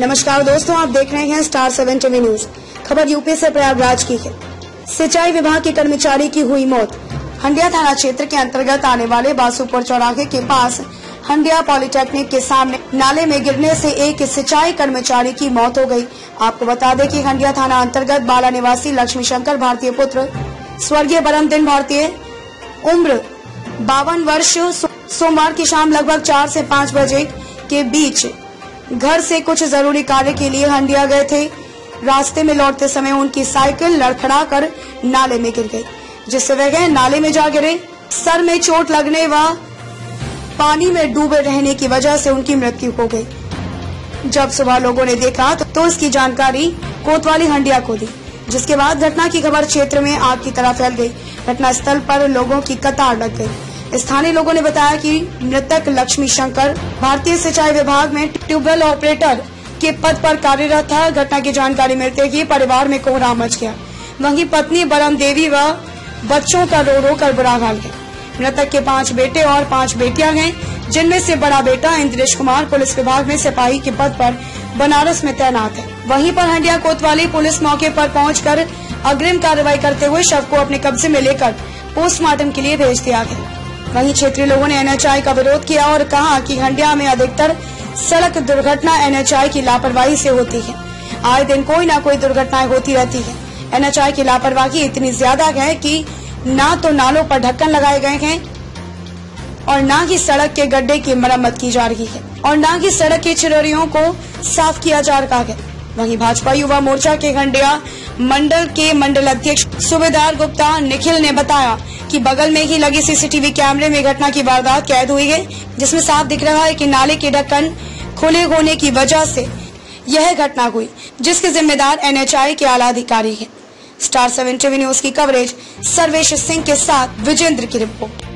नमस्कार दोस्तों, आप देख रहे हैं स्टार सेवन टीवी न्यूज़ खबर यूपी से प्रयागराज की है। सिंचाई विभाग के कर्मचारी की हुई मौत। हंडिया थाना क्षेत्र के अंतर्गत आने वाले बासुपुर चौराहे के पास हंडिया पॉलिटेक्निक के सामने नाले में गिरने से एक सिंचाई कर्मचारी की मौत हो गई। आपको बता दें कि हंडिया थाना अंतर्गत बाला निवासी लक्ष्मी शंकर भारतीय पुत्र, स्वर्गीय बरम दिन भारतीय, उम्र बावन वर्ष सोमवार की शाम लगभग चार से पाँच बजे के बीच घर से कुछ ज़रूरी कार्य के लिए हंडिया गए थे। रास्ते में लौटते समय उनकी साइकिल लड़खड़ा कर नाले में गिर गई जिससे वह नाले में जा गिरे। सर में चोट लगने व पानी में डूबे रहने की वजह से उनकी मृत्यु हो गई। जब सुबह लोगों ने देखा तो, तो इसकी जानकारी कोतवाली हंडिया को दी जिसके बाद घटना की खबर क्षेत्र में आग की तरह फैल गई। घटना स्थल पर लोगों की कतार लग गई। स्थानीय लोगों ने बताया कि मृतक लक्ष्मी शंकर भारतीय सिंचाई विभाग में ट्यूबवेल ऑपरेटर के पद पर कार्यरत था। घटना की जानकारी मिलते ही परिवार में कोहरा मच गया। वहीं पत्नी बरम देवी व बच्चों का रो रो कर बुरा हाल है। मृतक के पाँच बेटे और पाँच बेटियाँ हैं, जिनमें से बड़ा बेटा इंद्रेश कुमार पुलिस विभाग में सिपाही के पद पर बनारस में तैनात है। वहीं पर हंडिया कोतवाली पुलिस मौके पर पहुंचकर अग्रिम कार्रवाई करते हुए शव को अपने कब्जे में लेकर पोस्टमार्टम के लिए भेज दिया गया। वहीं क्षेत्रीय लोगों ने एनएचआई का विरोध किया और कहा कि हंडिया में अधिकतर सड़क दुर्घटना एनएचआई की लापरवाही से होती है। आए दिन कोई न कोई दुर्घटनाएँ होती रहती है। एनएचआई की लापरवाही इतनी ज़्यादा है कि ना तो नालों पर ढक्कन लगाए गए हैं और ना ही सड़क के गड्ढे की मरम्मत की जा रही है और ना ही सड़क की चिरोरियों को साफ़ किया जा रहा है। वहीं भाजपा युवा मोर्चा के खंडिया मंडल के मंडल अध्यक्ष सुबेदार गुप्ता निखिल ने बताया कि बगल में ही लगे सीसीटीवी कैमरे में घटना की वारदात कैद हुई है, जिसमें साफ़ दिख रहा है कि नाले के ढक्कन खुले होने की वजह से यह घटना हुई, जिसके जिम्मेदार एनएचआई के आला अधिकारी है। स्टार सेवन टीवी न्यूज़ की कवरेज सर्वेश सिंह के साथ विजेंद्र की रिपोर्ट।